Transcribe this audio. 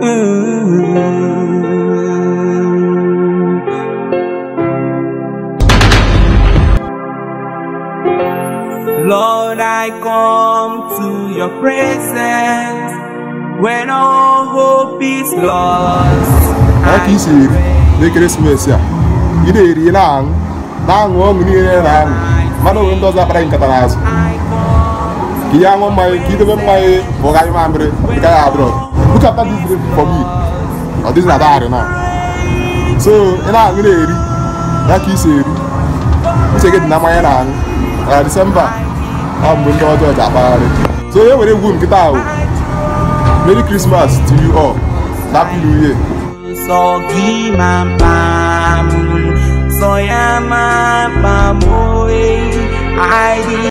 Lord, I come to your presence when all hope is lost. Ọ ka isi eri n'ekeresimesi a ị na-eri ị na-aṅụ na-aṅụ ọṅụ niile ị na-aṅụ mmadụ nwere ndị ọzọ akpara nkata n'azụ ka ihe aṅụ mmanya ka idebe mmanya look after this drink for me. Ọ dịghị na daghara na so ị na-aṅụ na-eri ya ka isi eri uche gị dị na mmanya na-aṅụ na disemba ọ mgbe ndị ọjọọ ji akpagharị so onye were egwu nkịta ahụ Merry Christmas to you all. Happy New Year. So give my pam, so ya my pam, I